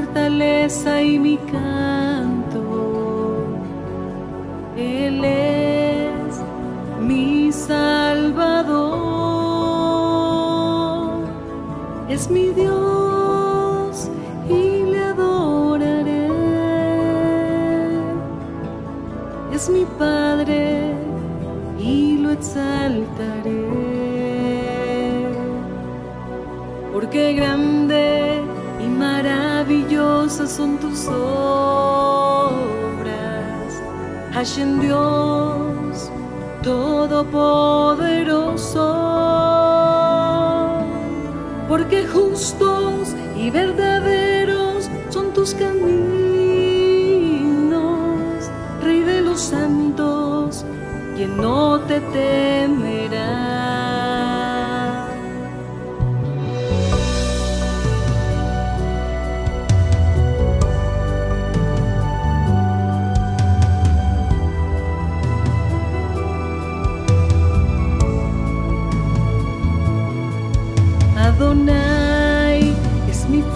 fortaleza y mi canto. Él es mi Salvador, es mi Dios y le adoraré. Es mi Padre y lo exaltaré. Porque grande y maravillosas son tus obras. Hashem Dios Todopoderoso, porque justos y verdaderos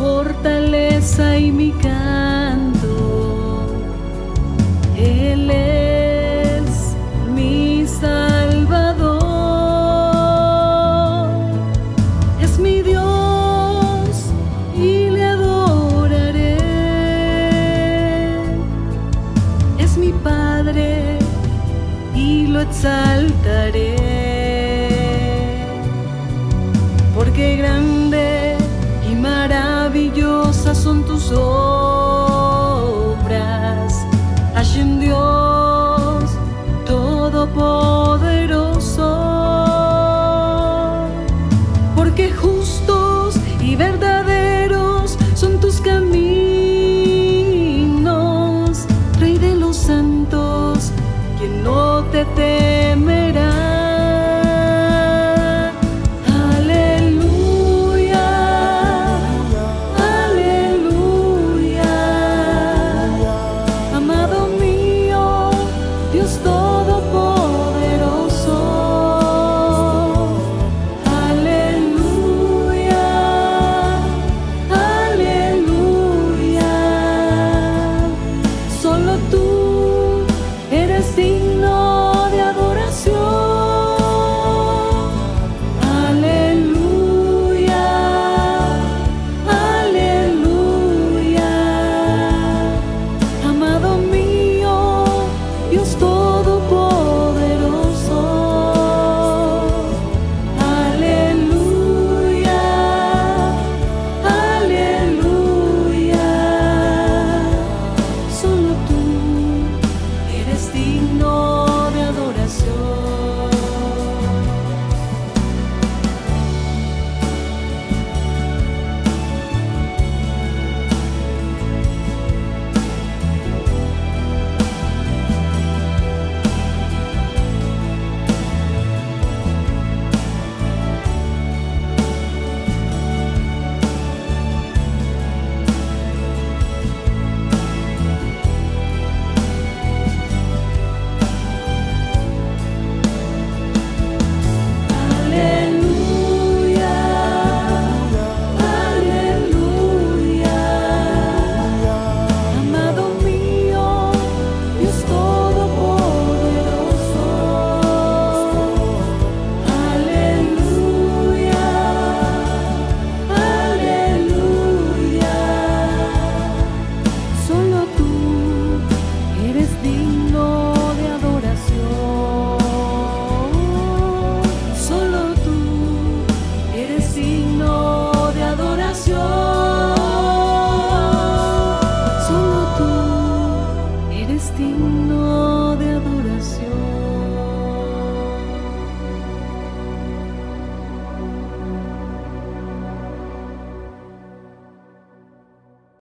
fortaleza y mi canto. Él es que